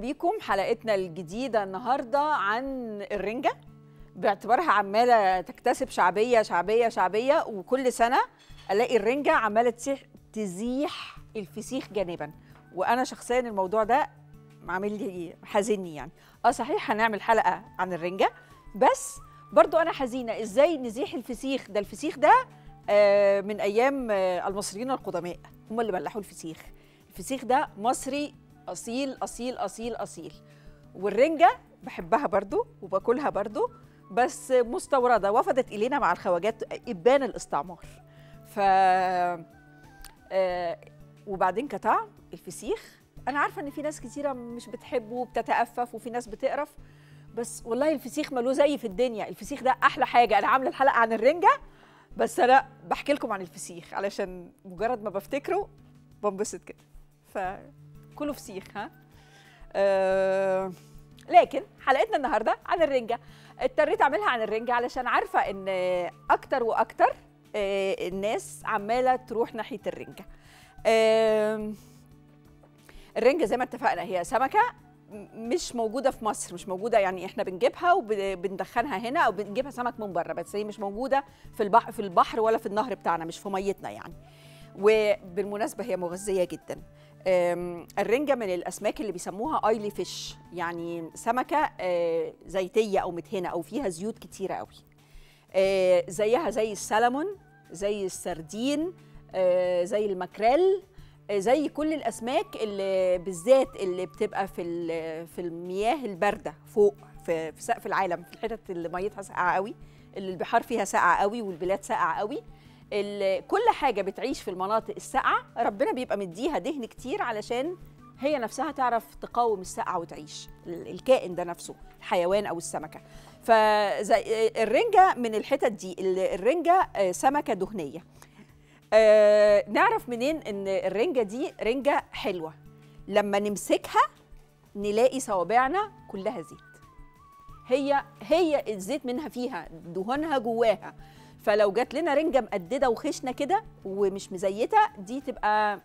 بيكم حلقتنا الجديدة النهارده عن الرنجة. باعتبارها عمالة تكتسب شعبية شعبية شعبية وكل سنة ألاقي الرنجة عمالة تزيح الفسيخ جانبا. وأنا شخصيا الموضوع ده عامل لي حزني يعني. آه صحيح هنعمل حلقة عن الرنجة بس برضو أنا حزينة. إزاي نزيح الفسيخ؟ ده الفسيخ ده آه من أيام آه المصريين القدماء هم اللي ملحوا الفسيخ. الفسيخ ده مصري أصيل أصيل أصيل أصيل. والرنجة بحبها برضو وباكلها برضو بس مستوردة وفدت إلينا مع الخواجات إبان الإستعمار. ف آه وبعدين كطعم الفسيخ. أنا عارفة إن في ناس كتيرة مش بتحبه وبتتأفف وفي ناس بتقرف بس والله الفسيخ ملوه زي في الدنيا. الفسيخ ده أحلى حاجة. أنا عاملة الحلقة عن الرنجة بس أنا بحكي لكم عن الفسيخ. علشان مجرد ما بفتكره بنبسط كده. فكله فسيخ ها؟ أه لكن حلقتنا النهارده عن الرنجة. اضطريت أعملها عن الرنجة علشان عارفة إن أكتر وأكتر أه الناس عمالة تروح ناحية الرنجة. الرنجة زي ما اتفقنا هي سمكة مش موجودة في مصر مش موجودة يعني إحنا بنجيبها وبندخنها هنا أو بنجيبها سمك من بره بس هي مش موجودة في البحر في البحر ولا في النهر بتاعنا مش في ميتنا يعني. وبالمناسبة هي مغذية جدا. الرنجة من الأسماك اللي بيسموها ايلي فيش يعني سمكة زيتية أو مدهنه أو فيها زيوت كتيرة قوي زيها زي السلمون زي السردين زي الماكريل زي كل الأسماك اللي بالذات اللي بتبقى في في المياه الباردة فوق في, في سقف العالم في الحتت اللي ميتها ساقعة قوي اللي البحار فيها ساقعة قوي والبلاد ساقعة قوي كل حاجة بتعيش في المناطق الساقعة ربنا بيبقى مديها دهن كتير علشان هي نفسها تعرف تقاوم السقعه وتعيش الكائن ده نفسه الحيوان أو السمكة. فزي الرنجة من الحتت دي الرنجة سمكة دهنية. آه نعرف منين إن الرنجة دي رنجة حلوة؟ لما نمسكها نلاقي صوابعنا كلها زيت. هي هي الزيت منها فيها دهونها جواها. فلو جات لنا رنجة مقددة وخشنة كده ومش مزيتة دي تبقى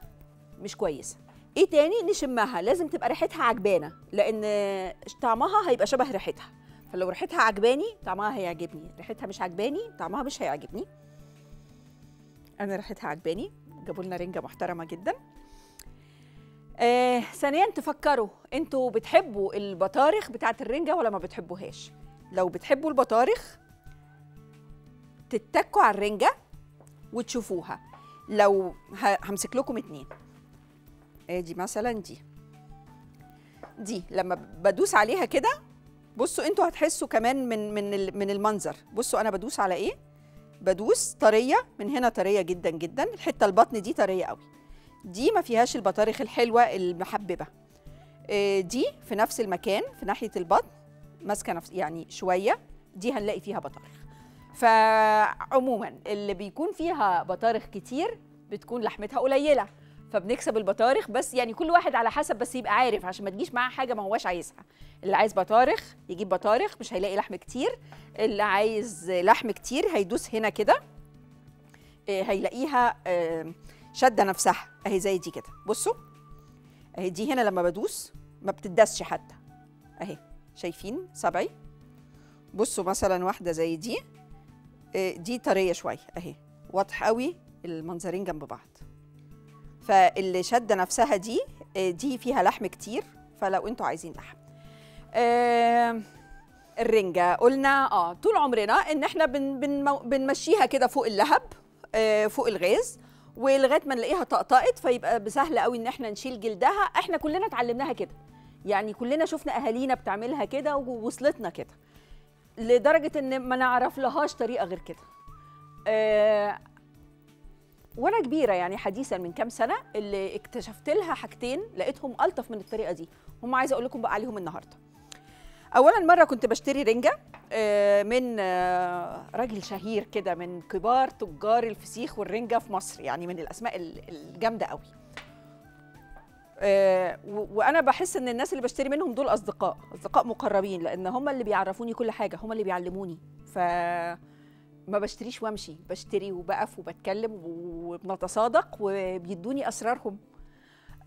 مش كويسة. إيه تاني؟ نشمها. لازم تبقى ريحتها عجبانة لأن طعمها هيبقى شبه ريحتها. فلو ريحتها عجباني طعمها هيعجبني. ريحتها مش عجباني طعمها مش هيعجبني. أنا ريحتها عجباني. جابوا لنا رنجة محترمة جدا. آه ثانيا تفكروا. أنتوا بتحبوا البطارخ بتاعت الرنجة ولا ما بتحبوهاش؟ لو بتحبوا البطارخ تتكوا على الرنجة وتشوفوها. لو همسك لكم اتنين. ادي مثلا دي. دي لما بدوس عليها كده بصوا أنتوا هتحسوا كمان من من من المنظر. بصوا أنا بدوس على إيه؟ بدوس طرية من هنا طرية جدا جدا. الحتة البطن دي طرية قوي. دي ما فيهاش البطارخ الحلوة المحببة. دي في نفس المكان في ناحية البطن ماسكة نفس يعني شوية. دي هنلاقي فيها بطارخ. فعموما اللي بيكون فيها بطارخ كتير بتكون لحمتها قليلة فبنكسب البطارخ بس يعني كل واحد على حسب بس يبقى عارف عشان ما تجيش معاه حاجة ما هواش عايزها. اللي عايز بطارخ يجيب بطارخ مش هيلاقي لحم كتير. اللي عايز لحم كتير هيدوس هنا كده. هيلاقيها شادة نفسها. أهي زي دي كده. بصوا. أهي دي هنا لما بدوس ما بتدسش حتى. أهي. شايفين؟ صبعي بصوا مثلا واحدة زي دي. دي طرية شوية أهي. واضح قوي المنظرين جنب بعض. فاللي شاده نفسها دي دي فيها لحم كتير فلو أنتوا عايزين لحم. آه الرنجة. قلنا آه طول عمرنا إن إحنا بن بن بنمشيها كده فوق اللهب آه فوق الغاز ولغاية ما نلاقيها طقطقت فيبقى بسهل قوي إن إحنا نشيل جلدها. إحنا كلنا اتعلمناها كده. يعني كلنا شفنا أهالينا بتعملها كده ووصلتنا كده. لدرجة إن ما نعرف لهاش طريقة غير كده. آه وأنا كبيرة يعني حديثا من كام سنة اللي اكتشفت لها حاجتين لقيتهم ألطف من الطريقة دي. هم عايزه أقول لكم بقى عليهم النهارده. اولا مرة كنت بشتري رنجة من راجل شهير كده من كبار تجار الفسيخ والرنجة في مصر يعني من الأسماء الجامدة قوي. وأنا بحس إن الناس اللي بشتري منهم دول أصدقاء أصدقاء مقربين لأن هم اللي بيعرفوني كل حاجة هم اللي بيعلموني. ف ما بشتريش وأمشي بشتري وبقف وبتكلم وبنتصادق وبيدوني أسرارهم.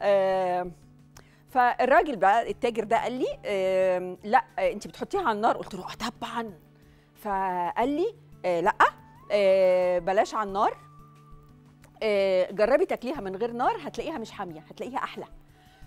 آه فالراجل بقى التاجر ده قال لي آم، لأ آه، أنت بتحطيها على النار. قلت له آه طبعا. فقال لي آه، لأ آه، بلاش على النار. آه، جربي تاكليها من غير نار هتلاقيها مش حامية هتلاقيها أحلى.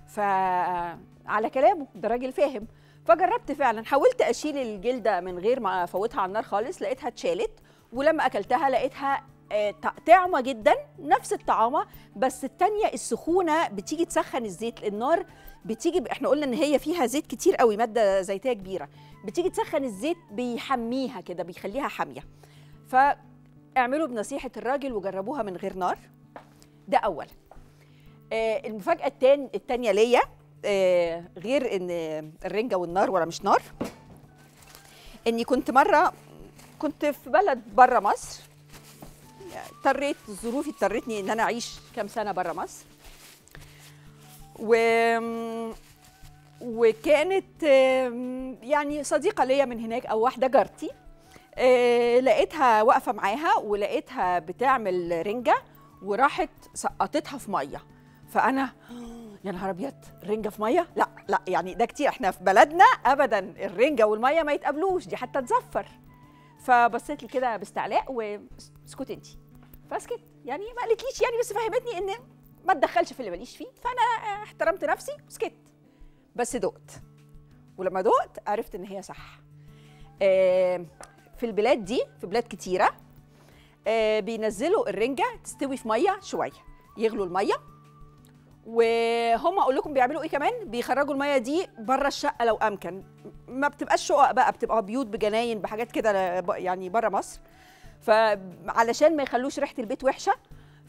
فعلى كلامه ده راجل فاهم. فجربت فعلا حاولت أشيل الجلده من غير ما أفوتها على النار خالص لقيتها اتشالت. ولما أكلتها لقيتها آه، طعمة جدا نفس الطعامه بس التانية السخونة بتيجي تسخن الزيت. النار بتيجي إحنا قلنا إن هي فيها زيت كتير قوي مادة زيتية كبيرة. بتيجي تسخن الزيت بيحميها كده بيخليها حامية. فاعملوا بنصيحة الراجل وجربوها من غير نار. ده اولا المفاجأة التاني التانية ليا آه، غير إن الرنجة والنار ولا مش نار إني كنت مرة كنت في بلد بره مصر. اضطريت ظروفي اضطرتني إن أنا أعيش كام سنة بره مصر. و وكانت يعني صديقة ليا من هناك أو واحدة جارتي آه، لقيتها واقفة معاها ولقيتها بتعمل رنجة وراحت سقطتها في مية. فأنا يا نهار أبيض رنجة في مية؟ لا لا يعني ده كتير. إحنا في بلدنا ابدا الرنجة والمية ما يتقابلوش دي حتى تزفر. فبصيت لي كده باستعلاء واسكتي انت فاسكت يعني ما قالتليش يعني بس فهمتني إن ما تدخلش في اللي ماليش فيه. فأنا احترمت نفسي وسكت بس دقت. ولما دقت عرفت إن هي صح. آه، في البلاد دي في بلاد كتيرة آه، بينزلوا الرنجة تستوي في مية شوية. يغلوا المية وهم أقول لكم بيعملوا إيه كمان؟ بيخرجوا المية دي بره الشقة لو أمكن. ما بتبقاش شقق بقى بتبقى بيوت بجناين بحاجات كده يعني بره مصر. فعلشان ما يخلوش ريحة البيت وحشة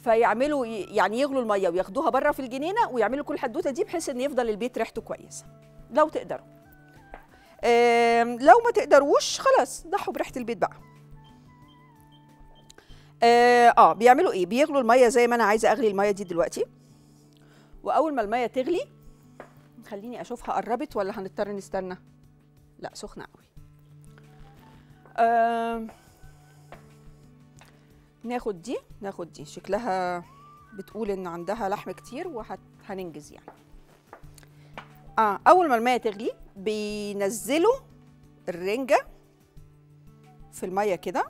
فيعملوا يعني يغلوا المية وياخدوها بره في الجنينة ويعملوا كل الحدوتة دي بحيث إن يفضل البيت ريحته كويسة. لو تقدروا. لو ما تقدروش خلاص ضحوا بريحة البيت بقى. آه آه، بيعملوا إيه؟ بيغلوا المية زي ما أنا عايزة أغلي المية دي دلوقتي. وأول ما المية تغلي خليني اشوفها قربت ولا هنضطر نستنى؟ لا سخنة قوي آه ناخد دي ناخد دي. شكلها بتقول إن عندها لحم كتير وهننجز يعني. آه أول ما المية تغلي بينزلوا الرنجة في المية كده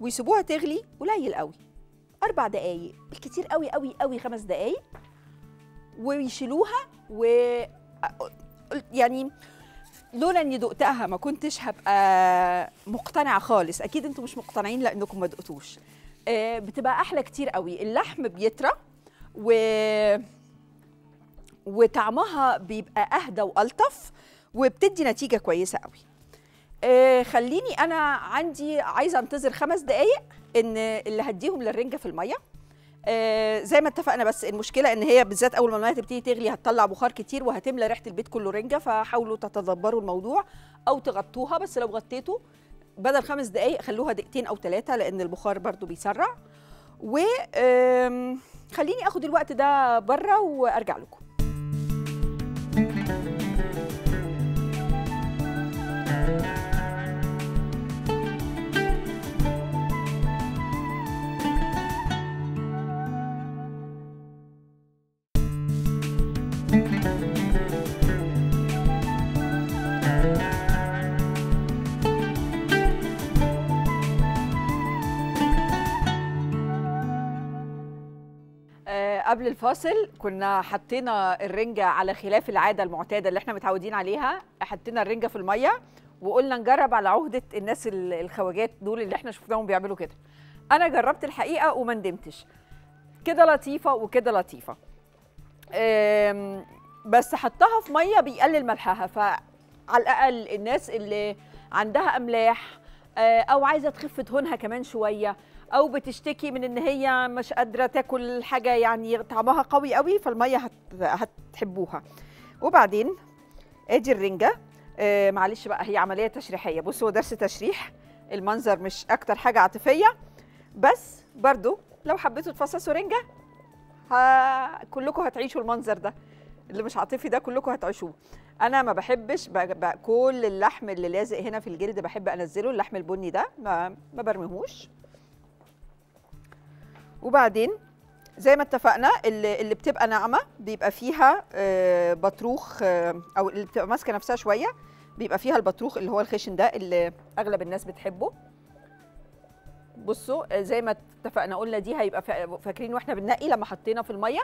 ويسيبوها تغلي قليل قوي أربع دقايق بالكتير قوي قوي قوي خمس دقايق. ويشيلوها و يعني لولا اني دقتها ما كنتش هبقى مقتنعة خالص. أكيد أنتم مش مقتنعين لأنكم ما دقتوش. آه، بتبقى أحلى كتير قوي. اللحم بيطرى و وطعمها بيبقى أهدى وألطف وبتدي نتيجة كويسة قوي. آه، خليني أنا عندي عايزة أنتظر خمس دقايق إن اللي هديهم للرنجة في المية. زي ما اتفقنا بس المشكلة إن هي بالذات أول ما المية تبتدي تغلي هتطلع بخار كتير وهتملى ريحة البيت كله رنجة فحاولوا تتدبروا الموضوع أو تغطوها بس لو غطيتوا بدل خمس دقايق خلوها دقيقتين أو ثلاثة لأن البخار برضو بيسرع. و خليني آخد الوقت ده بره وأرجع لكم. قبل الفاصل كنا حطينا الرنجة على خلاف العادة المعتادة اللي إحنا متعودين عليها. حطينا الرنجة في المية وقلنا نجرب على عهدة الناس ال- الخواجات دول اللي إحنا شفناهم بيعملوا كده. أنا جربت الحقيقة وما ندمتش. كده لطيفة وكده لطيفة. بس حطها في مية بيقلل ملحها. فعلى الأقل الناس اللي عندها أملاح آه، أو عايزة تخف دهونها كمان شوية أو بتشتكي من إن هي مش قادرة تاكل حاجة يعني طعمها قوي قوي فالمية هت... هتحبوها. وبعدين آدي الرنجة آه معلش بقى هي عملية تشريحية. بصوا درس تشريح المنظر مش أكتر حاجة عاطفية. بس برضو لو حبيتوا تفصصوا رنجة ها... كلكم هتعيشوا المنظر ده. اللي مش عاطفي ده كلكم هتعيشوه. أنا ما بحبش. كل اللحم اللي لازق هنا في الجلد بحب أنزله اللحم البني ده ما, ما برميهوش. وبعدين زي ما اتفقنا اللي, اللي بتبقى ناعمة بيبقى فيها آه، بطروخ آه، أو اللي بتبقى ماسكة نفسها شوية بيبقى فيها البطروخ اللي هو الخشن ده اللي أغلب الناس بتحبه. بصوا آه، زي ما اتفقنا قلنا دي هيبقى فا- فاكرين وإحنا بننقي لما حطينا في المية.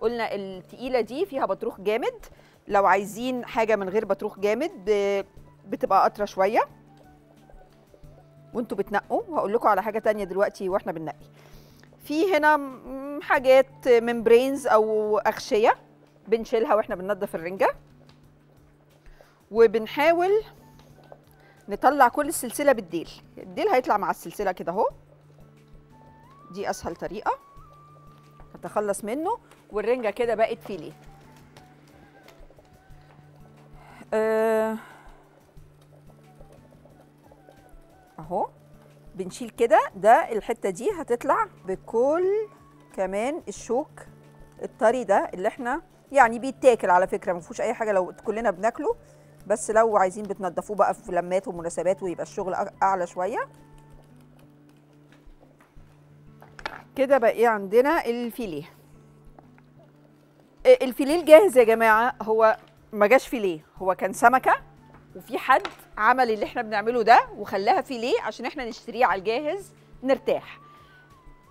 قلنا التقيلة دي فيها بطروخ جامد. لو عايزين حاجة من غير بطروخ جامد بتبقى قطرة شوية. وانتوا بتنقوا. وهقول لكم على حاجة تانية دلوقتي وإحنا بننقي. في هنا حاجات ممبرينز أو أغشية بنشيلها وإحنا بننضف الرنجة. وبنحاول نطلع كل السلسلة بالديل. الديل هيطلع مع السلسلة كده أهو. دي أسهل طريقة. هتخلص منه والرنجة كده بقت فيليه. آه، أهو. بنشيل كده ده الحتة دي هتطلع بكل كمان الشوك الطري ده اللي إحنا يعني بيتاكل على فكرة ما فيهوش أي حاجة لو كلنا بناكله بس لو عايزين بتنضفوه بقى في لمات ومناسبات ويبقى الشغل أعلى شوية. كده بقى عندنا الفيليه. آه، الفيليه الجاهز يا جماعة هو ما جاش فيليه هو كان سمكة وفي حد عمل اللي إحنا بنعمله ده وخلاها فيليه عشان إحنا نشتريه على الجاهز نرتاح.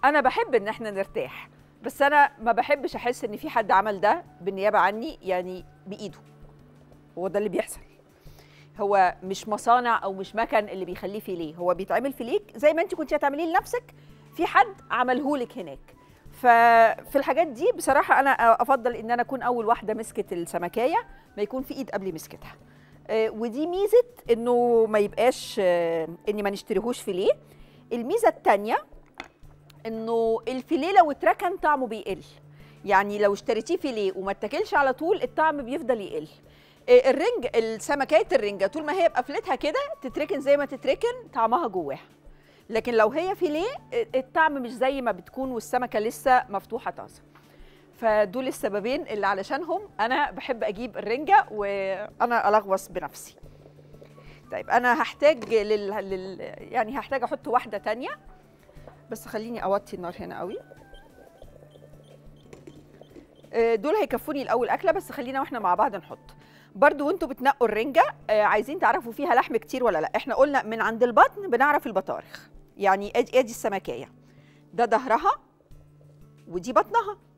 أنا بحب إن إحنا نرتاح بس أنا ما بحبش أحس إن في حد عمل ده بالنيابة عني يعني بإيده. هو ده اللي بيحصل. هو مش مصانع أو مش مكن اللي بيخليه فيليه هو بيتعمل فيليك زي ما أنت كنت هتعمليه لنفسك في حد عمله لك هناك. ففي الحاجات دي بصراحة أنا أفضل إن أنا أكون أول واحدة مسكت السمكايه ما يكون في إيد قبل مسكتها. ودي ميزة إنه ما يبقاش آه، إني ما نشتريهوش فيليه. الميزة الثانية إنه الفيليه لو اتركن طعمه بيقل. يعني لو اشتريتيه فيليه وما اتاكلش على طول الطعم بيفضل يقل. آه، الرنج السمكية الرنجة طول ما هي بقفلتها كده تتركن زي ما تتركن طعمها جواها. لكن لو هي فيليه آه، الطعم مش زي ما بتكون والسمكة لسه مفتوحة طازة. فدول السببين اللي علشانهم أنا بحب أجيب الرنجة وأنا ألغوص بنفسي. طيب أنا هحتاج لل... لل... يعني هحتاج أحط واحدة تانية. بس خليني أوطي النار هنا قوي. آه، دول هيكفوني الأول أكلة بس خلينا وإحنا مع بعض نحط. برضو وأنتوا بتنقوا الرنجة آه، عايزين تعرفوا فيها لحم كتير ولا لأ. إحنا قلنا من عند البطن بنعرف البطارخ. يعني ادي أدي السمكية. ده ظهرها ودي بطنها.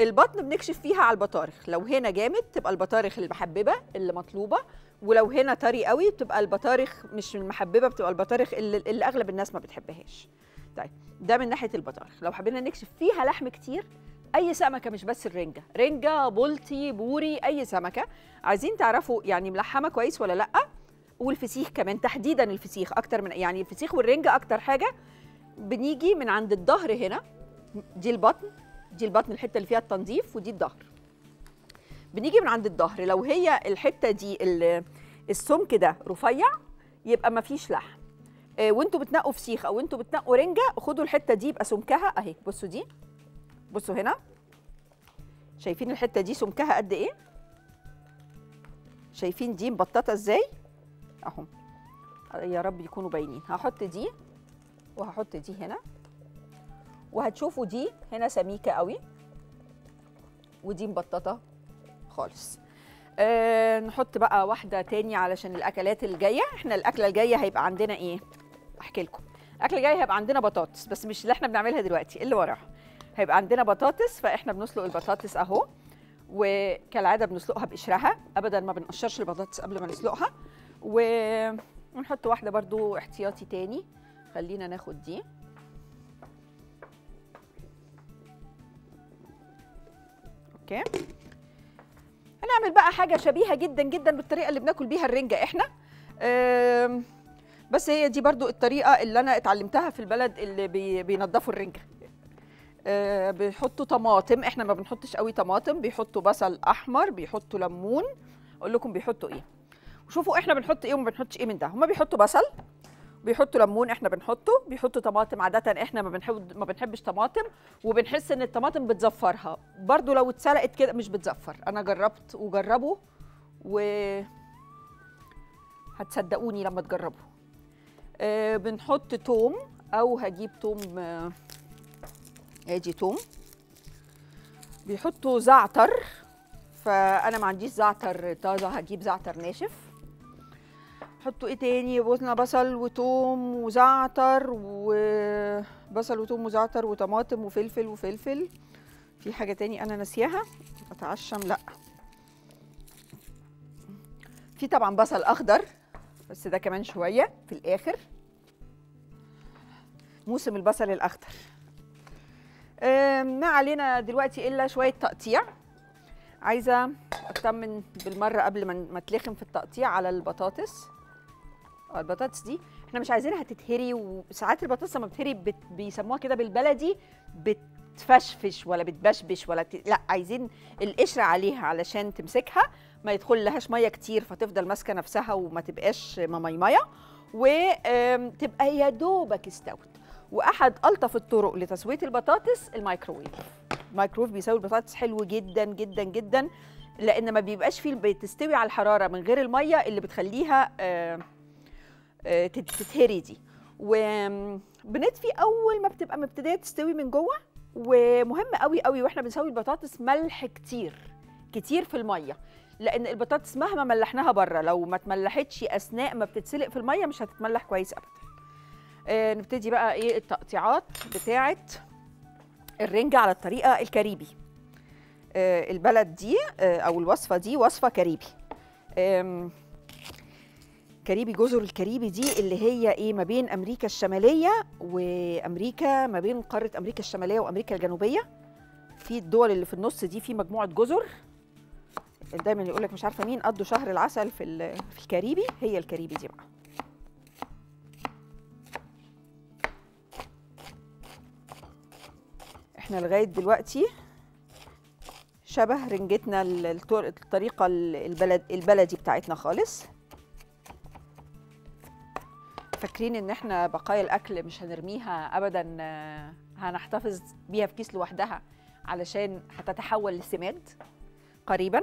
البطن بنكشف فيها على البطارخ. لو هنا جامد تبقى البطارخ المحببة اللي مطلوبة ولو هنا طري قوي بتبقى البطارخ مش المحببة بتبقى البطارخ اللي, اللي أغلب الناس ما بتحبهاش. طيب ده من ناحية البطارخ. لو حبينا نكشف فيها لحم كتير أي سمكة مش بس الرنجة. رنجة بلطي بوري أي سمكة. عايزين تعرفوا يعني ملحمة كويس ولا لأ؟ والفسيخ كمان تحديدا الفسيخ أكتر من يعني الفسيخ والرنجة أكتر حاجة. بنيجي من عند الظهر هنا دي البطن. دي البطن الحتة اللي فيها التنظيف ودي الظهر. بنيجي من عند الظهر. لو هي الحتة دي ال- السمك ده رفيع يبقى ما فيش لحم. آه، وانتوا بتنقوا فسيخ أو أنتوا بتنقوا رنجة خدوا الحتة دي يبقى سمكها أهي. بصوا دي. بصوا هنا. شايفين الحتة دي سمكها قد إيه؟ شايفين دي مبططة إزاي؟ أهو. يا رب يكونوا باينين. هحط دي وهحط دي هنا. وهتشوفوا دي هنا سميكة قوي. ودي مبططة خالص. أه نحط بقى واحدة تاني علشان الأكلات الجاية. إحنا الأكلة الجاية هيبقى عندنا إيه؟ أحكي لكم. الأكلة الجاية هيبقى عندنا بطاطس بس مش اللي إحنا بنعملها دلوقتي اللي وراها هيبقى عندنا بطاطس فإحنا بنسلق البطاطس أهو. وكالعادة بنسلقها بقشرها ابدا ما بنقشرش البطاطس قبل ما نسلقها. و- ونحط واحدة برضو احتياطي تاني. خلينا ناخد دي. أوكي. هنعمل بقى حاجة شبيهة جدا جدا بالطريقة اللي بناكل بيها الرنجة إحنا. بس هي دي برضو الطريقة اللي أنا اتعلمتها في البلد اللي بي بينضفوا الرنجة. آه، بيحطوا طماطم. إحنا ما بنحطش قوي طماطم. بيحطوا بصل أحمر بيحطوا ليمون. أقول لكم بيحطوا إيه. وشوفوا إحنا بنحط إيه وما بنحطش إيه من ده. هما بيحطوا بصل. بيحطوا ليمون إحنا بنحطه بيحطوا طماطم عادة إحنا ما بنحب ما بنحبش طماطم وبنحس إن الطماطم بتزفرها. برضو لو اتسلقت كده مش بتزفر. أنا جربت وجربوا و هتصدقوني لما تجربوا آه بنحط توم أو هجيب توم آه ادي توم. بيحطوا زعتر فأنا ما عنديش زعتر طازة هجيب زعتر ناشف. حطوا إيه تاني؟ قلنا بصل وتوم وزعتر وبصل وتوم وزعتر وطماطم وفلفل وفلفل. في حاجة تاني أنا ناسياها؟ أتعشم لأ. في طبعا بصل أخضر بس ده كمان شوية في الآخر. موسم البصل الأخضر. ما علينا دلوقتي إلا شوية تقطيع. عايزة أطمن بالمرة قبل ما تلخم في التقطيع على البطاطس. البطاطس دي. إحنا مش عايزينها تتهري وساعات البطاطس لما بتهري بت... بيسموها كده بالبلدي بتفشفش ولا بتبشبش ولا ت... لا عايزين القشرة عليها علشان تمسكها ما يدخل لهاش مية كتير فتفضل ماسكة نفسها وما تبقاش مميميه وتبقى يا دوبك استوت. وأحد ألطف الطرق لتسويه البطاطس الميكروويف. الميكروويف بيسوي البطاطس حلو جدا جدا جدا لأن ما بيبقاش فيه بتستوي على الحرارة من غير المية اللي بتخليها آه، آه، تتهري دي. وبنطفي أول ما بتبقى مبتديه تستوي من جوه ومهم قوي قوي وإحنا بنسوي البطاطس ملح كتير كتير في المية. لأن البطاطس مهما ملحناها بره لو ما اتملحتش أثناء ما بتتسلق في المية مش هتتملح كويس ابدا. آه نبتدي بقى إيه التقطيعات بتاعه الرنجة على الطريقة الكاريبي. آه البلد دي آه أو الوصفة دي وصفة كاريبي. كاريبي جزر الكاريبي دي اللي هي إيه ما بين أمريكا الشمالية وأمريكا ما بين قارة أمريكا الشمالية وأمريكا الجنوبية. في الدول اللي في النص دي في مجموعة جزر. دايما يقول لك مش عارفة مين قضوا شهر العسل في في الكاريبي. هي الكاريبي دي بقى. إحنا لغاية دلوقتي شبه رنجتنا ال- الطر- الطريقة ال- البلد البلدي بتاعتنا خالص. فاكرين إن إحنا بقايا الأكل مش هنرميها ابدا آه، هنحتفظ بيها في كيس لوحدها علشان هتتحول لسماد قريبا.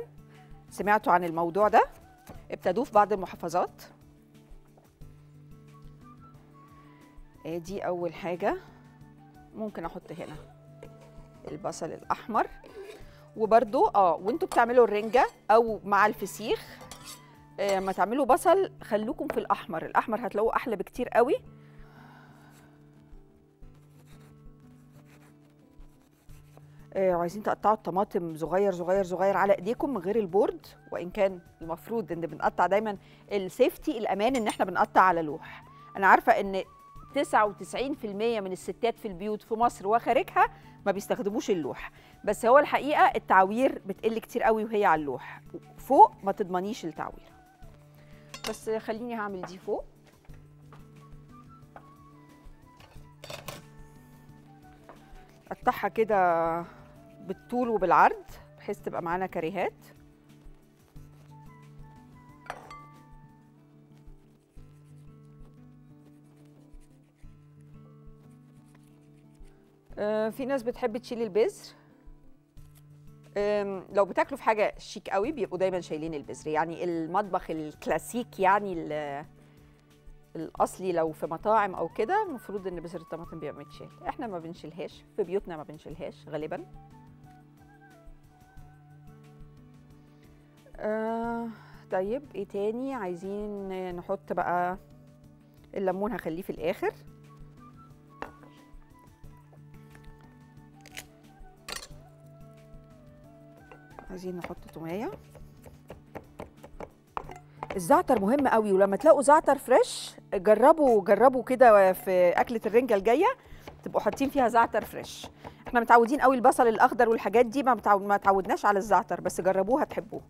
سمعتوا عن الموضوع ده؟ ابتدوه في بعض المحافظات. ادي أول حاجة ممكن أحط هنا. البصل الأحمر. وبرده آه وأنتوا بتعملوا الرنجة أو مع الفسيخ. آه، ما تعملوا بصل خلوكم في الأحمر. الأحمر هتلاقوه أحلى بكتير قوي. آه، وعايزين تقطعوا الطماطم صغير صغير صغير على إيديكم من غير البورد وإن كان المفروض إن بنقطع دايما السيفتي الأمان إن إحنا بنقطع على لوح. أنا عارفة إن 99% من الستات في البيوت في مصر وخارجها ما بيستخدموش اللوح. بس هو الحقيقة التعوير بتقل كتير قوي وهي على اللوح. فوق ما تضمنيش التعوير. بس خليني هعمل دي فوق. قطعها كده بالطول وبالعرض بحيث تبقى معانا كريهات آه، في ناس بتحب تشيل البذر. لو بتاكلوا في حاجة شيك قوي بيبقوا دايما شايلين البذر. يعني المطبخ الكلاسيك يعني ال- الأصلي لو في مطاعم أو كده المفروض إن بذر الطماطم بيبقى متشال. إحنا ما بنشيلهاش في بيوتنا ما بنشيلهاش غالبا. آه طيب إيه تاني؟ عايزين نحط بقى الليمون هخليه في الآخر. عايزين نحط توميه الزعتر مهم قوي ولما تلاقوا زعتر فريش جربوا جربوا كده في أكلة الرنجة الجاية تبقوا حاطين فيها زعتر فريش. إحنا متعودين قوي البصل الأخضر والحاجات دي ما متعود ما تعودناش على الزعتر بس جربوها تحبوه.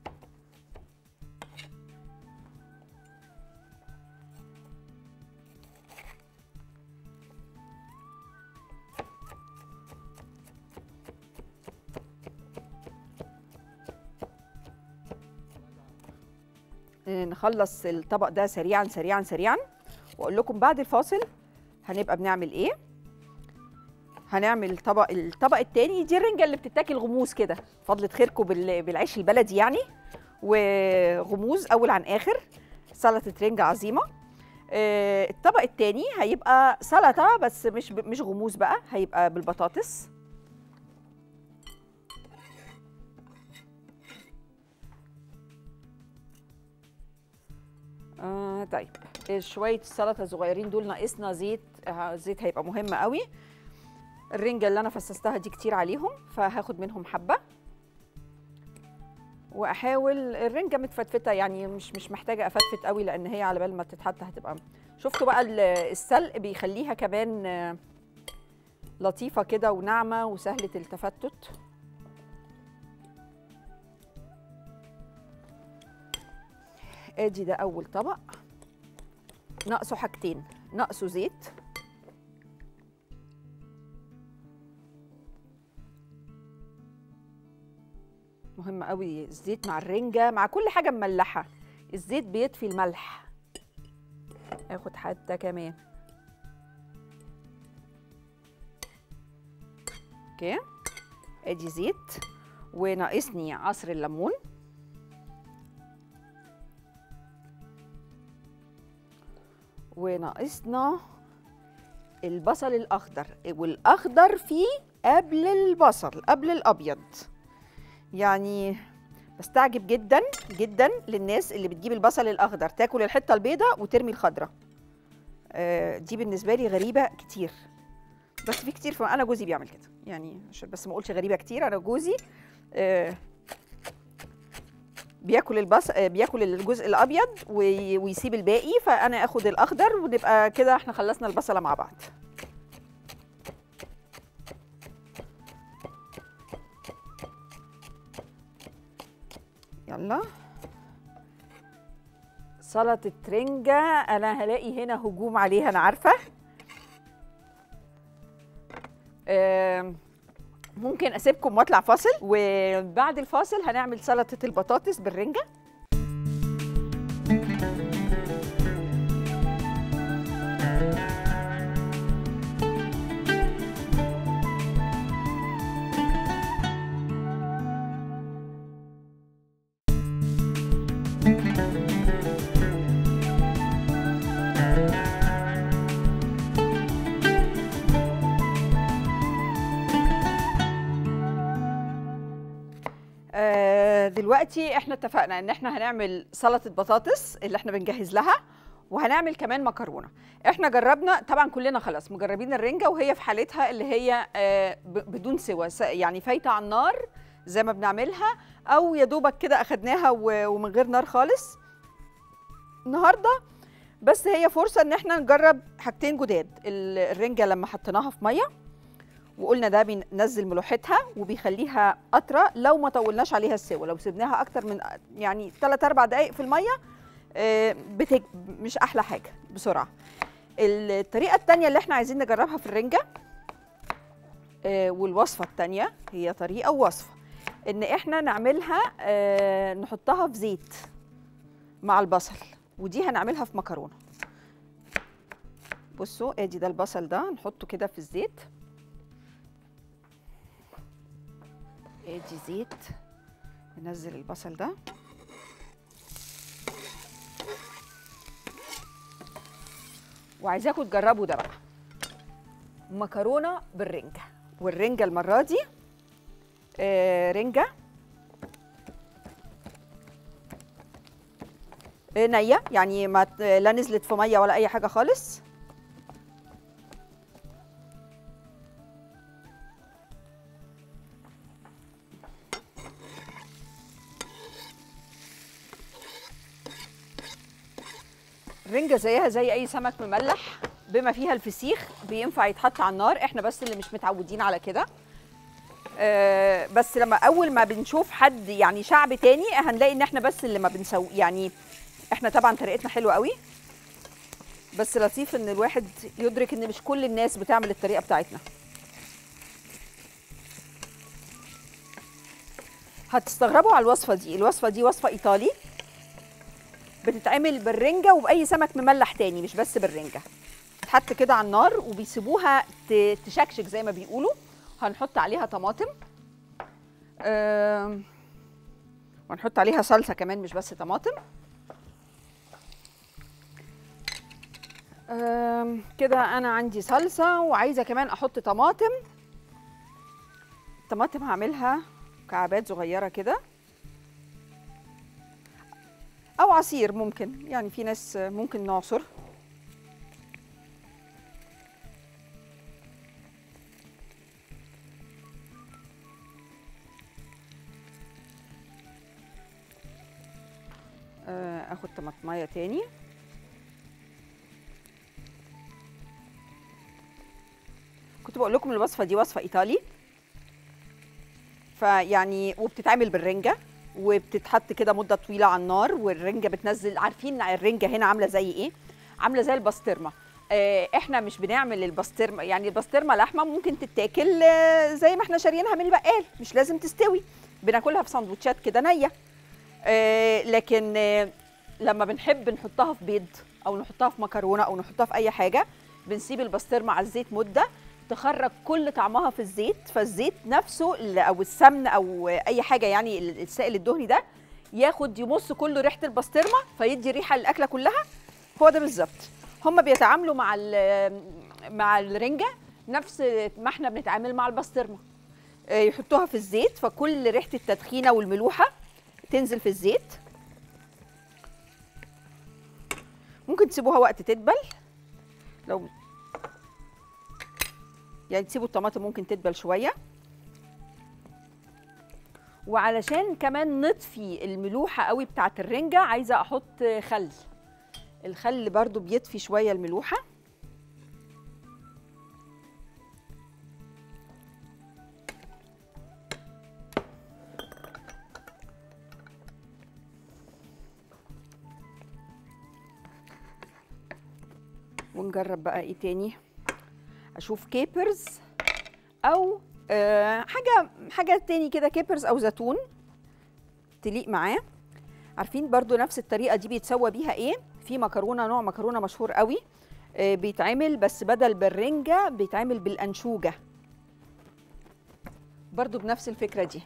نخلص الطبق ده سريعا سريعا سريعا. وأقول لكم بعد الفاصل هنبقى بنعمل إيه؟ هنعمل طبق الطبق التاني. دي الرنجة اللي بتتاكل غموس كده فضلة خيركم بال- بالعيش البلدي يعني. وغموز أول عن آخر سلطة رنجة عظيمة. آه، الطبق التاني هيبقى سلطة بس مش مش غموس بقى هيبقى بالبطاطس. آه طيب. شوية السلطة الصغيرين دول ناقصنا زيت آه الزيت هيبقى مهم قوي. الرنجة اللي أنا فسستها دي كتير عليهم فهاخد منهم حبة. وأحاول الرنجة متفتفتة يعني مش مش محتاجة أفتفت قوي لأن هي على بال ما تتحط هتبقى شفتوا بقى ال- السلق بيخليها كمان آه، لطيفة كده وناعمة وسهلة التفتت. ادي ده أول طبق. ناقصه حاجتين. ناقصه زيت. مهم قوي الزيت مع الرنجة مع كل حاجة مملحة. الزيت بيطفي الملح. آخد حتى كمان. أوكي. ادي زيت. وناقصني عصر الليمون. وناقصنا البصل الأخضر. والأخضر فيه قبل البصل قبل الأبيض. يعني بستعجب جدا جدا للناس اللي بتجيب البصل الأخضر تاكل الحتة البيضاء وترمي الخضراء آه، دي بالنسبة لي غريبة كتير. بس في كتير فأنا جوزي بيعمل كده. يعني بس ما أقولش غريبة كتير أنا جوزي آه، بياكل البص آه، بياكل الجزء الأبيض وي- ويسيب الباقي فأنا آخد الأخضر ونبقى كده إحنا خلصنا البصلة مع بعض. يلا. سلطة رنجة أنا هلاقي هنا هجوم عليها أنا عارفة. آم، ممكن أسيبكم وأطلع فاصل وبعد الفاصل هنعمل سلطة البطاطس بالرنجة. دلوقتي إحنا اتفقنا ان إحنا هنعمل سلطة بطاطس اللي إحنا بنجهز لها وهنعمل كمان مكرونة. إحنا جربنا طبعا كلنا خلاص مجربين الرنجة وهي في حالتها اللي هي آه، بدون سوى يعني فايتة على النار زي ما بنعملها أو يا دوبك كده أخدناها ومن غير نار خالص. النهارده بس هي فرصة إن إحنا نجرب حاجتين جداد ال- الرنجة لما حطيناها في مية وقلنا ده بينزل ملوحتها وبيخليها قطره لو ما طولناش عليها السوا لو سيبناها أكتر من يعني 3 4 دقائق في المية آه، بتج... مش أحلى حاجة بسرعة. الطريقة الثانية اللي إحنا عايزين نجربها في الرنجة آه، والوصفة الثانية هي طريقة ووصفة. إن إحنا نعملها آه، نحطها في زيت مع البصل ودي هنعملها في مكرونة. بصوا آدي ده البصل ده نحطه كده في الزيت. ادي زيت ننزل البصل ده. وعايزاكم تجربوا ده بقى. مكرونة بالرنجة. والرنجة المرة دي آه رنجة. آه نية يعني ما لا نزلت في مية ولا أي حاجة خالص. رنجة زيها زي أي سمك مملح بما فيها الفسيخ بينفع يتحط على النار. إحنا بس اللي مش متعودين على كده. آه بس لما أول ما بنشوف حد يعني شعب تاني هنلاقي إن إحنا بس اللي ما بنسوي يعني إحنا طبعا طريقتنا حلوة قوي. بس لطيف إن الواحد يدرك إن مش كل الناس بتعمل الطريقة بتاعتنا. هتستغربوا على الوصفة دي. الوصفة دي وصفة إيطالي. بتتعمل بالرنجة وبأي سمك مملح تاني مش بس بالرنجة. تتحط كده على النار وبيسيبوها تشكشك زي ما بيقولوا. هنحط عليها طماطم. آم، وهنحط عليها صلصة كمان مش بس طماطم. آم، كده أنا عندي صلصة وعايزة كمان أحط طماطم. طماطم هعملها مكعبات صغيرة كده. أو عصير ممكن. يعني في ناس ممكن نعصر آه، أخد طماطماية تاني. كنت بقول لكم الوصفة دي وصفة إيطالي. فيعني وبتتعمل بالرنجة. وبتتحط كده مدة طويلة على النار والرنجة بتنزل. عارفين الرنجة هنا عاملة زي إيه؟ عاملة زي البسطرمة. آه، إحنا مش بنعمل البسطرمة يعني البسطرمة لحمة ممكن تتاكل آه، زي ما إحنا شاريينها من البقال مش لازم تستوي. بناكلها في سندوتشات كده نية. آه، لكن لما بنحب نحطها في بيض أو نحطها في مكرونة أو نحطها في أي حاجة بنسيب البسطرمة على الزيت مدة. تخرج كل طعمها في الزيت فالزيت نفسه أو السمن أو أي حاجة يعني ال- السائل الدهني ده ياخد يمص كله ريحة البسطرمة فيدي ريحة للاكله كلها. هو ده بالظبط. هم بيتعاملوا مع مع الرنجة نفس ما إحنا بنتعامل مع البسطرمة. آه، يحطوها في الزيت فكل ريحة التدخينة والملوحة تنزل في الزيت. ممكن تسيبوها وقت تدبل. لو يعني تسيبوا الطماطم ممكن تدبل شوية. وعلشان كمان نطفي الملوحة قوي بتاعة الرنجة عايزة أحط خل. الخل برضو بيطفي شوية الملوحة. ونجرب بقى إيه تاني؟ أشوف capers أو آه حاجة حاجة تاني كده capers أو زيتون تليق معاه. عارفين برضو نفس الطريقة دي بيتسوى بيها إيه؟ في مكرونة نوع مكرونة مشهور قوي آه بيتعمل بس بدل بالرنجة بيتعمل بالأنشوجة. برضو بنفس الفكرة دي.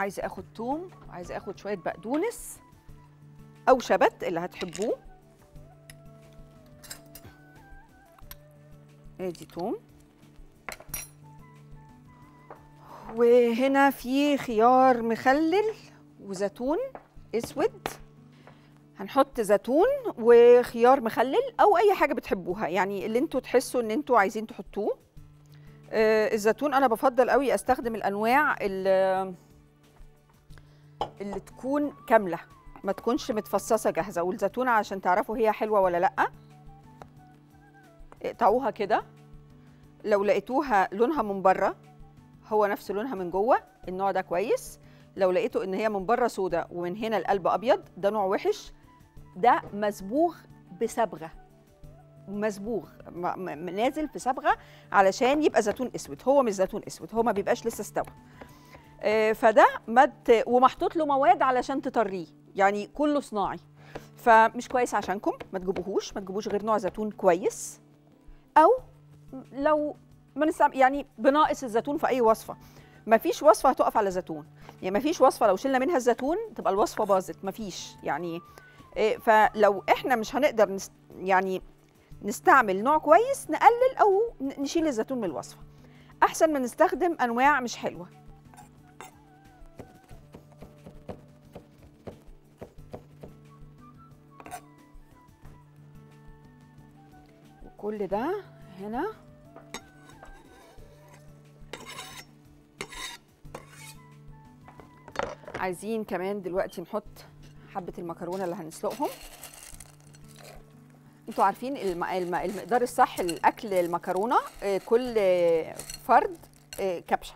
عايزة آخد توم وعايزه آخد شوية بقدونس أو شبت اللي هتحبوه. آدي توم. وهنا في خيار مخلل وزيتون أسود. هنحط زيتون وخيار مخلل أو أي حاجة بتحبوها. يعني اللي أنتوا تحسوا إن أنتوا عايزين تحطوه. آه، الزيتون أنا بفضل قوي أستخدم الأنواع اللي اللي تكون كاملة. ما تكونش متفصصة جاهزة. والزيتونة عشان تعرفوا هي حلوة ولا لأ اقطعوها كده. لو لقيتوها لونها من بره هو نفس لونها من جوه النوع ده كويس. لو لقيتوا إن هي من بره سودا ومن هنا القلب أبيض ده نوع وحش. ده مسبوغ بصبغه مسبوغ نازل في صبغه علشان يبقى زيتون أسود. هو مش زيتون أسود هو ما بيبقاش لسه استوى. فده مد ومحطوط له مواد علشان تطريه. يعني كله صناعي. فمش كويس عشانكم. ما تجيبوهوش. ما تجيبوش غير نوع زيتون كويس. أو لو ما نستعمل يعني بناقص الزيتون في أي وصفة. ما فيش وصفة هتقف على زيتون. يعني ما فيش وصفة لو شلنا منها الزيتون تبقى الوصفة باظت. ما فيش. يعني آه، فلو إحنا مش هنقدر نست يعني نستعمل نوع كويس نقلل أو نشيل الزيتون من الوصفة. أحسن ما نستخدم أنواع مش حلوة. وكل ده هنا. عايزين كمان دلوقتي نحط حبة المكرونة اللي هنسلقهم. أنتوا عارفين الم... الم... المقدار الصح لأكل المكرونة آه، كل فرد آه، كبشة.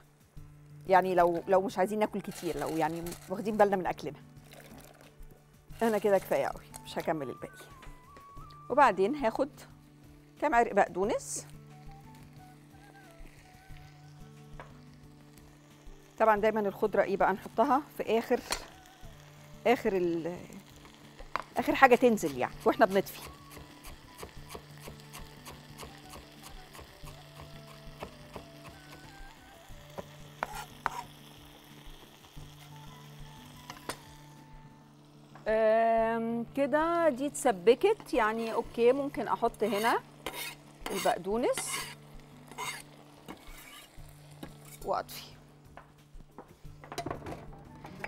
يعني لو لو مش عايزين ناكل كتير لو يعني واخدين بالنا من أكلنا. أنا كده كفاية قوي مش هكمل الباقي. وبعدين هاخد كام عرق بقدونس طبعا دايما الخضرة إيه بقى نحطها في آخر آخر ال آخر حاجة تنزل يعني وإحنا بنطفي. كده دي اتسبكت يعني okay ممكن أحط هنا. البقدونس واطفي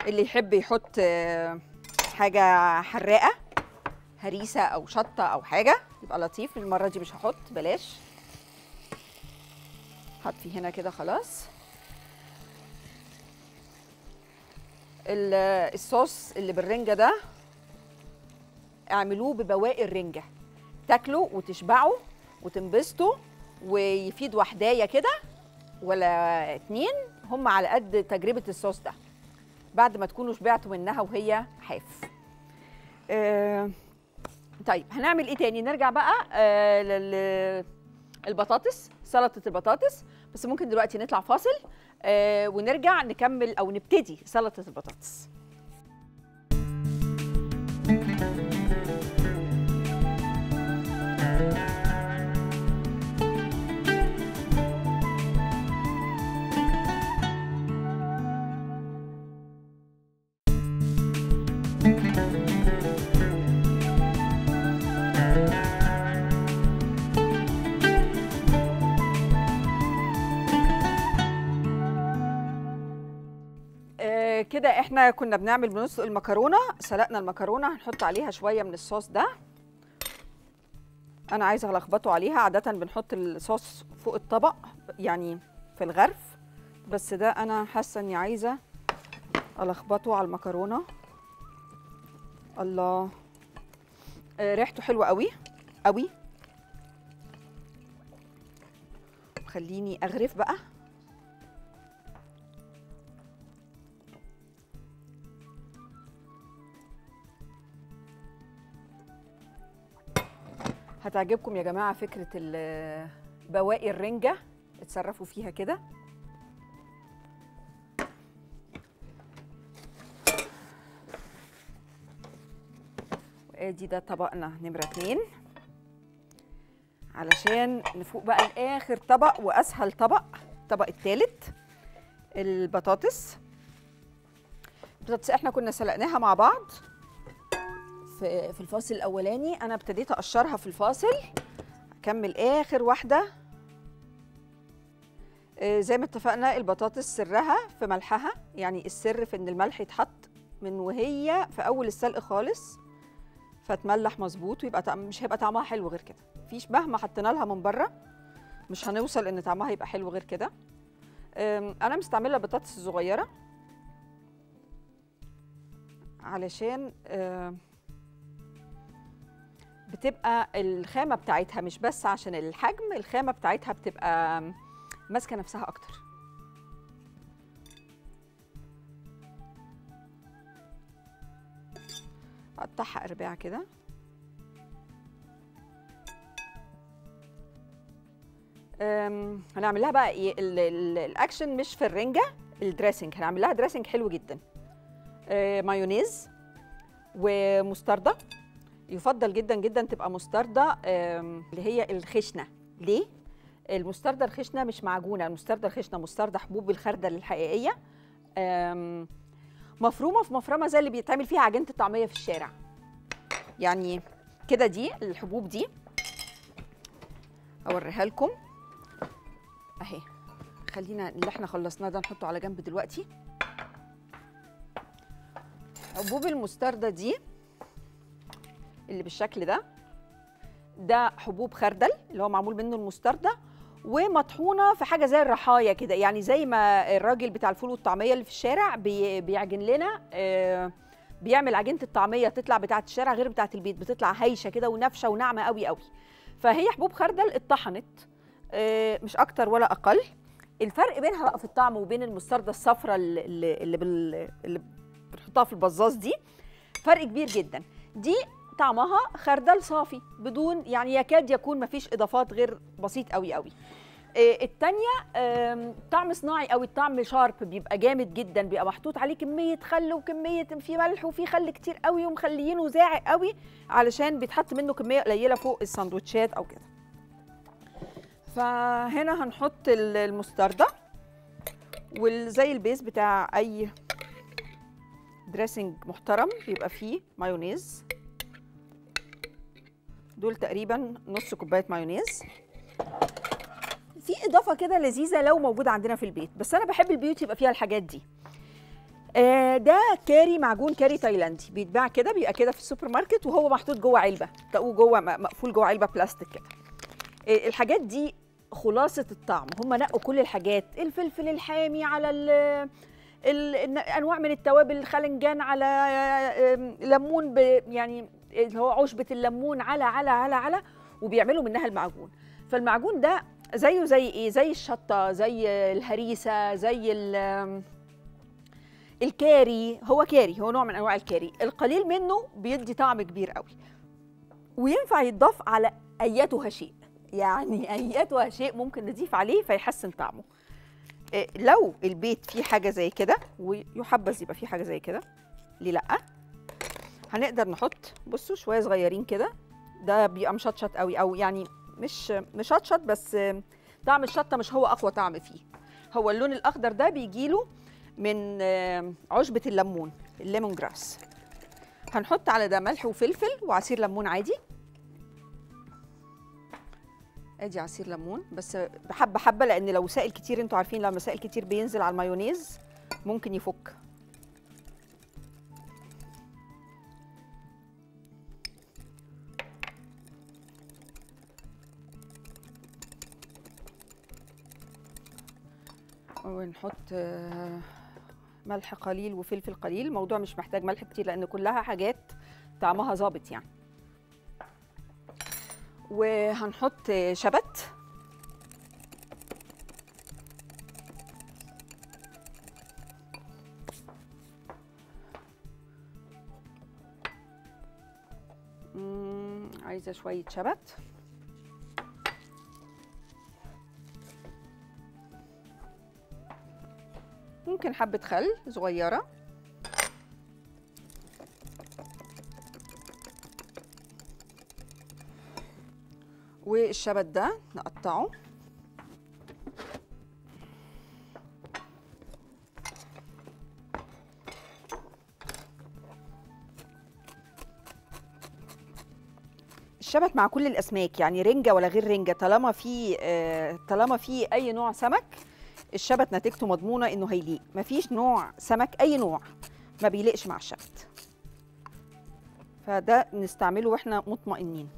اللي يحب يحط آه، حاجة حراقة هريسة أو شطة أو حاجة يبقى لطيف. المرة دي مش هحط بلاش. هطفي هنا كده خلاص. ال- الصوص اللي بالرنجة ده اعملوه ببواقي الرنجة. تاكلوا وتشبعوا وتنبسطوا ويفيد وحدايه كده ولا اتنين هم على قد تجربة الصوص ده بعد ما تكونوا شبعتوا منها وهي حاف. آه طيب هنعمل إيه تاني؟ نرجع بقى آه لل البطاطس سلطة البطاطس. بس ممكن دلوقتي نطلع فاصل آه ونرجع نكمل أو نبتدي سلطة البطاطس. كده إحنا كنا بنعمل بنسلق المكرونة سلقنا المكرونة هنحط عليها شوية من الصوص ده. أنا عايزة ألخبطه عليها عادة بنحط الصوص فوق الطبق يعني في الغرف. بس ده أنا حاسة إني عايزة ألخبطه على المكرونة. الله. آه، ريحته حلوة قوي قوي. خليني أغرف بقى. هتعجبكم يا جماعة فكرة بواقي الرنجة. اتصرفوا فيها كده. وادي ده طبقنا نمرة اتنين. علشان نفوق بقى لآخر طبق وأسهل طبق الطبق التالت البطاطس. البطاطس إحنا كنا سلقناها مع بعض. في في الفاصل الاولاني أنا ابتديت اقشرها في الفاصل. اكمل اخر واحدة. آه، زي ما اتفقنا البطاطس سرها في ملحها يعني السر في إن الملح يتحط من وهي في أول السلق خالص فتملح مظبوط ويبقى طعم مش هيبقى طعمها حلو غير كده. مفيش مهما حطينا لها من بره مش هنوصل إن طعمها يبقى حلو غير كده. أنا مستعملة بطاطس صغيرة علشان آم، بتبقى الخامة بتاعتها مش بس عشان الحجم الخامة بتاعتها بتبقى ماسكة نفسها أكتر. أقطعها أرباع كده. هنعمل لها بقى ال- ال- الأكشن مش في الرنجة ال dressing. هنعمل لها dressing حلو جدا. آه، مايونيز ومستردة. يفضل جدا جدا تبقى مستردة اللي هي الخشنة. ليه؟ المستردة الخشنة مش معجونة المستردة الخشنة مستردة حبوب الخردل الحقيقية. مفرومة في مفرمة زي اللي بيتعمل فيها عجينة الطعمية في الشارع. يعني كده دي الحبوب دي. أوريها لكم. أهي. خلينا اللي إحنا خلصناه ده نحطه على جنب دلوقتي. حبوب المستردة دي اللي بالشكل ده. ده حبوب خردل اللي هو معمول منه المستردة ومطحونة في حاجة زي الرحايا كده. يعني زي ما الراجل بتاع الفول والطعمية اللي في الشارع بي بيعجن لنا آه، بيعمل عجينة الطعمية تطلع بتاعة الشارع غير بتاعة البيت بتطلع هايشة كده ونافشة وناعمة قوي قوي. فهي حبوب خردل اتطحنت آه، مش أكتر ولا أقل. الفرق بينها بقى في الطعم وبين المستردة الصفراء اللي, اللي, بال- اللي بنحطها في البزاز دي فرق كبير جدا. دي طعمها خردل صافي بدون يعني يكاد يكون مفيش إضافات غير بسيط قوي قوي آه، التانية طعم صناعي أو الطعم شارب بيبقى جامد جدا بيبقى محطوط عليه كمية خل وكمية في ملح وفي خل كتير قوي ومخليينه زاعق قوي علشان بيتحط منه كمية قليلة فوق السندوتشات أو كده. فهنا هنحط ال- المستردة وزي ال base بتاع أي dressing محترم بيبقى فيه مايونيز دول تقريبا نص كوباية مايونيز. في إضافة كده لذيذة لو موجودة عندنا في البيت بس أنا بحب البيوت يبقى فيها الحاجات دي. آه ده كاري معجون كاري تايلاندي بيتباع كده بيبقى كده في السوبر ماركت وهو محطوط جوه علبة تلاقوه جوه مقفول جوه علبة بلاستيك كده. آه الحاجات دي خلاصة الطعم هم نقوا كل الحاجات الفلفل الحامي على ال أنواع من التوابل الخلنجان على آم، ليمون يعني اللي هو عشبة الليمون على على على على وبيعملوا منها المعجون. فالمعجون ده زيه زي إيه؟ زي الشطة زي الهريسة زي ال- الكاري. هو كاري هو نوع من أنواع الكاري. القليل منه بيدي طعم كبير قوي. وينفع يتضاف على اياتها شيء يعني اياتها شيء ممكن نضيف عليه فيحسن طعمه. إيه، لو البيت فيه حاجة زي كده ويحبذ يبقى فيه حاجة زي كده ليه لأ؟ هنقدر نحط بصوا شوية صغيرين كده. ده بيبقى مشطشط قوي أو يعني مش مشطشط بس طعم الشطة مش هو أقوى طعم فيه. هو اللون الأخضر ده بيجيله من عشبة الليمون الليمون جراس. هنحط على ده ملح وفلفل وعصير ليمون عادي. أدي عصير ليمون بس بحبة حبه لأن لو سائل كتير أنتوا عارفين لما سائل كتير بينزل على المايونيز ممكن يفك. ونحط آه، ملح قليل وفلفل قليل. الموضوع مش محتاج ملح كتير لأن كلها حاجات طعمها ظابط يعني. وهنحط آه، شبت. عايزة شوية شبت. ممكن حبة خل صغيرة. والشبت ده نقطعه. الشبت مع كل الأسماك يعني رنجة ولا غير رنجة طالما في آه، طالما في أي نوع سمك الشبت نتيجته مضمونة إنه هيليق. مفيش نوع سمك أي نوع ما بيليقش مع الشبت. فده نستعمله وإحنا مطمئنين.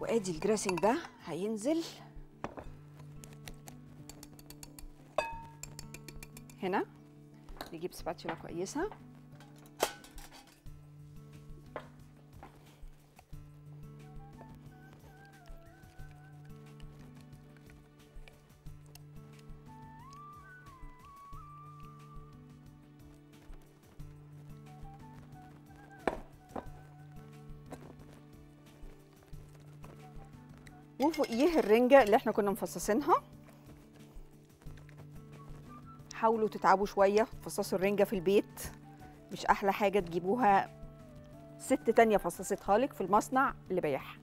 وآدي الجراسنج ده هينزل. نجيب سباتشولا كويسة. وفوقيه الرنجة اللي إحنا كنا مفصصينها. حاولوا تتعبوا شوية تفصصوا الرنجة في البيت. مش أحلى حاجة تجيبوها ست تانية فصصتها لك في المصنع اللي بيعها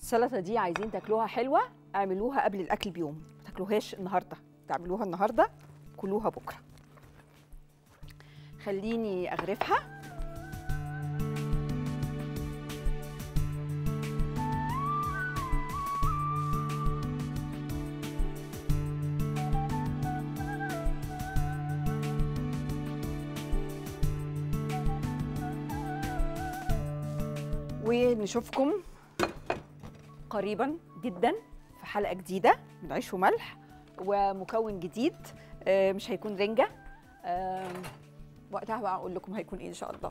السلطة دي عايزين تاكلوها حلوة اعملوها قبل الأكل بيوم. ما تاكلوهاش النهاردة تعملوها النهاردة كلوها بكرة. خليني أغرفها. ونشوفكم قريبا جدا في حلقة جديدة من عيش وملح ومكون جديد آه، مش هيكون رنجة آم، وقتها بقى أقول لكم هيكون إيه إن شاء الله.